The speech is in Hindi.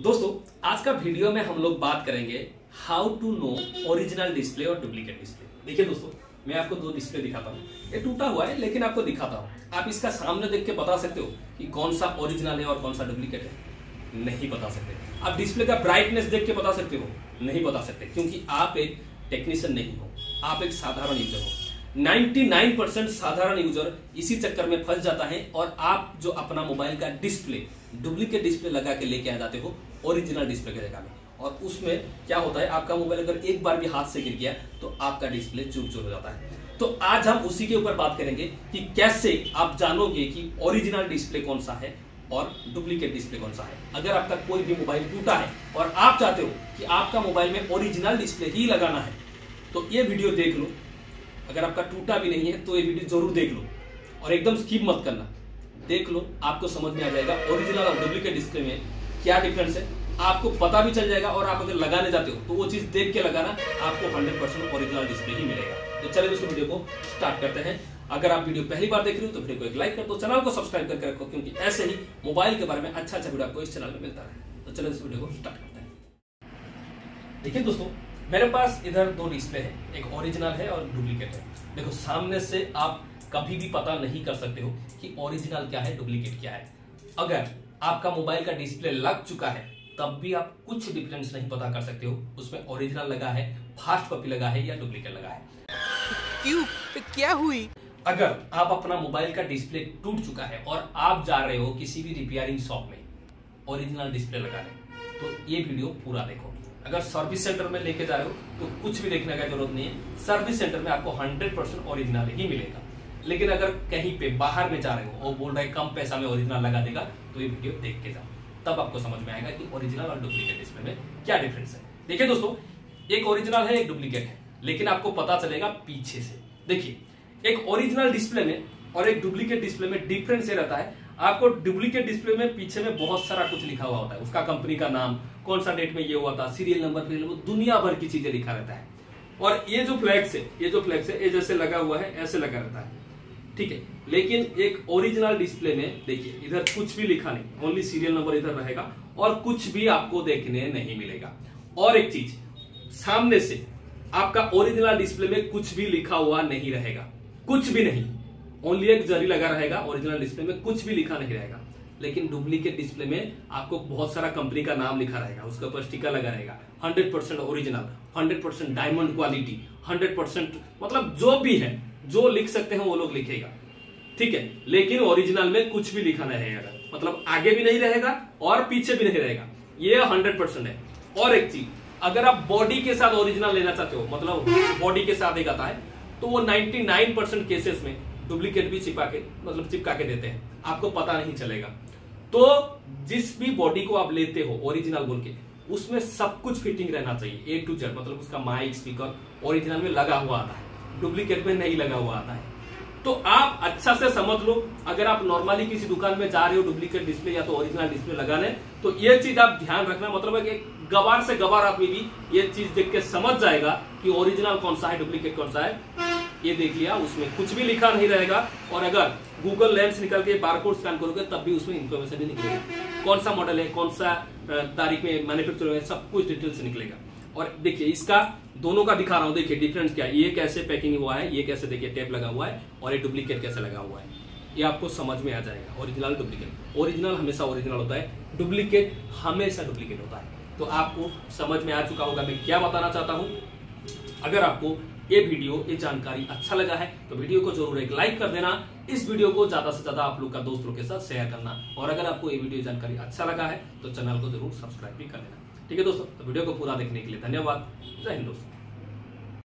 दोस्तों, आज का वीडियो में हम लोग बात करेंगे how to know original display और डुप्लीकेट डिस्प्ले देखिए दोस्तों, मैं आपको दो डिस्प्ले दिखाता हूँ। ये टूटा हुआ है, लेकिन आपको दिखाता हूँ। आप इसका सामने देख के बता सकते हो कि कौन सा ओरिजिनल है और कौन सा डुप्लीकेट है। नहीं बता सकते। आप डिस्प्ले का ब्राइटनेस देख के बता सकते हो। नहीं बता सकते, क्योंकि आप एक टेक्नीशियन नहीं हो। आप एक साधारण यूज़र हो। 99% साधारण यूज़र इसी चक्कर में फंस जाता है और आप जो अपना मोबाइल का डिस्प्ले डुप्लीकेट डिस्प्ले लगा के लेके आ जाते हो ओरिजिनल डिस्प्ले की जगह में और उसमें क्या होता है, आपका मोबाइल अगर एक बार भी हाथ से गिर गया तो आपका डिस्प्ले चूर चूर हो जाता है। तो आज हम उसी के ऊपर बात करेंगे कि कैसे आप जानोगे कि ओरिजिनल डिस्प्ले कौन सा है और डुप्लीकेट डिस्प्ले कौन सा है। अगर आपका कोई भी मोबाइल टूटा है और आप चाहते हो कि आपका मोबाइल में ओरिजिनल डिस्प्ले ही लगाना है तो ये वीडियो देख लो। अगर आपका टूटा भी नहीं है तो ये वीडियो ज़रूर देख लो। और एकदम स्किप मत करना। देख लो, आपको समझ में आ जाएगा ओरिजिनल और डुप्लीकेट डिस्प्ले में क्या डिफरेंस है। आपको पता भी चल जाएगा और आप अगर लगाने जाते हो तो वो चीज़ देख के लगाना आपको 100 परसेंट ओरिजिनल डिस्प्ले ही मिलेगा। तो चलिए दोस्तों, वीडियो को स्टार्ट करते हैं। अगर आप वीडियो पहली बार देख रहे हो तो वीडियो को एक लाइक कर दो, चैनल को सब्सक्राइब करके रखो, क्योंकि ऐसे ही मोबाइल के बारे में अच्छा अच्छा वीडियो आपको इस चैनल में मिलता है तो चलिए इस वीडियो को स्टार्ट करते हैं। देखिए दोस्तों, मेरे पास इधर दो डिस्प्ले है, एक ओरिजिनल है और डुप्लीकेट है। देखो, सामने से आप कभी भी पता नहीं कर सकते हो कि ओरिजिनल क्या है डुप्लीकेट क्या है। अगर आपका मोबाइल का डिस्प्ले लग चुका है तब भी आप कुछ डिफरेंस नहीं पता कर सकते हो। उसमें ओरिजिनल लगा है फास्ट कॉपी लगा है या डुप्लीकेट लगा है। क्यों? क्या हुई? अगर आप अपना मोबाइल का डिस्प्ले टूट चुका है और आप जा रहे हो किसी भी रिपेयरिंग शॉप में ओरिजिनल डिस्प्ले लगाने तो ये वीडियो पूरा देखो। अगर सर्विस सेंटर में लेके जा रहे हो तो कुछ भी देखने का ज़रूरत नहीं है। सर्विस सेंटर में आपको 100 परसेंट ओरिजिनल ही मिलेगा। लेकिन अगर कहीं पे बाहर में जा रहे हो और बोल रहे कम पैसा में ओरिजिनल लगा देगा तो ये वीडियो देख के जाओ। तब आपको समझ में आएगा कि ओरिजिनल और डुप्लीकेट डिस्प्ले में क्या डिफरेंस है। देखिए दोस्तों, एक ओरिजिनल है, एक डुप्लीकेट है, लेकिन आपको पता चलेगा पीछे से। देखिए, एक ओरिजिनल डिस्प्ले में और एक डुप्लीकेट डिस्प्ले में डिफरेंस ये रहता है। आपको डुप्लीकेट डिस्प्ले में पीछे में बहुत सारा कुछ लिखा हुआ होता है। उसका कंपनी का नाम, कौन सा डेट में ये हुआ था सीरियल नंबर नंबर दुनिया भर की चीज़ें लिखा रहता है। और ये जो फ्लैक्स है, ये जो फ्लैक्स है, ये जैसे लगा हुआ है, ऐसे लगा रहता है। ठीक है, लेकिन एक ओरिजिनल डिस्प्ले में, देखिए, इधर कुछ भी लिखा नहीं ओनली सीरियल नंबर इधर रहेगा, और कुछ भी आपको देखने नहीं मिलेगा। और एक चीज़, सामने से आपका ओरिजिनल डिस्प्ले में कुछ भी लिखा हुआ नहीं रहेगा। कुछ भी नहीं ओनली एक जरी लगा रहेगा ओरिजिनल डिस्प्ले में कुछ भी लिखा नहीं रहेगा। लेकिन डुप्लीकेट डिस्प्ले में आपको बहुत सारा कंपनी का नाम लिखा रहेगा, उसके ऊपर स्टिकर लगा रहेगा। Hundred percent original hundred percent diamond quality hundred percent मतलब जो भी है जो लिख सकते हैं वो लोग लिखेगा। ठीक है? लेकिन ओरिजिनल में कुछ भी लिखा नहीं रहेगा मतलब आगे भी नहीं रहेगा और पीछे भी नहीं रहेगा। ये हंड्रेड परसेंट है। और एक चीज़, अगर आप बॉडी के साथ ओरिजिनल लेना चाहते हो मतलब बॉडी के साथ एक आता है तो वो 99 परसेंट केसेस में डुप्लीकेट भी चिपका के मतलब चिपका के देते हैं। आपको पता नहीं चलेगा। तो जिस भी बॉडी को आप लेते हो ओरिजिनल बोल के, उसमें सब कुछ फिटिंग रहना चाहिए। ए टू जेड मतलब उसका माइक स्पीकर ओरिजिनल में लगा हुआ आता है। डुप्लीकेट में नहीं लगा हुआ आता है। तो आप अच्छा से समझ लो, अगर आप नॉर्मली किसी दुकान में जा रहे हो डुप्लीकेट डिस्प्ले या तो ओरिजिनल डिस्प्ले लगाने तो ये चीज़ आप ध्यान रखना मतलब है कि गवार से गवार आदमी भी ये चीज़ देख के समझ जाएगा कि ओरिजिनल कौन सा है डुप्लीकेट कौन सा है। ये देख लिया, उसमें कुछ भी लिखा नहीं रहेगा, और अगर गूगल लेंस निकल के बारकोड स्कैन करोगे, तब भी उसमें इन्फॉर्मेशन भी निकलेगा। कौन सा मॉडल है, कौन सा तारीख में मैन्युफैक्चर है, सब कुछ डिटेल से निकलेगा। और देखिए, इसका दोनों का दिखा रहा हूँ, देखिए डिफरेंस क्या है? ये कैसे पैकिंग हुआ है? ये कैसे देखिए टेप लगा हुआ है और ये डुप्लीकेट कैसे लगा हुआ है? ये आपको समझ में आ जाएगा। ओरिजिनल डुप्लीकेट ओरिजिनल हमेशा ओरिजिनल होता है। डुप्लीकेट हमेशा डुप्लीकेट होता है। तो आपको समझ में आ चुका होगा मैं क्या बताना चाहता हूँ। अगर आपको ये वीडियो, ये जानकारी अच्छा लगा है तो वीडियो को ज़रूर एक लाइक कर देना। इस वीडियो को ज़्यादा से ज़्यादा आप लोग का दोस्तों के साथ शेयर करना। और अगर आपको ये वीडियो जानकारी अच्छा लगा है तो चैनल को ज़रूर सब्सक्राइब भी कर लेना। ठीक है दोस्तों तो वीडियो को पूरा देखने के लिए धन्यवाद। जय हिंद दोस्तों।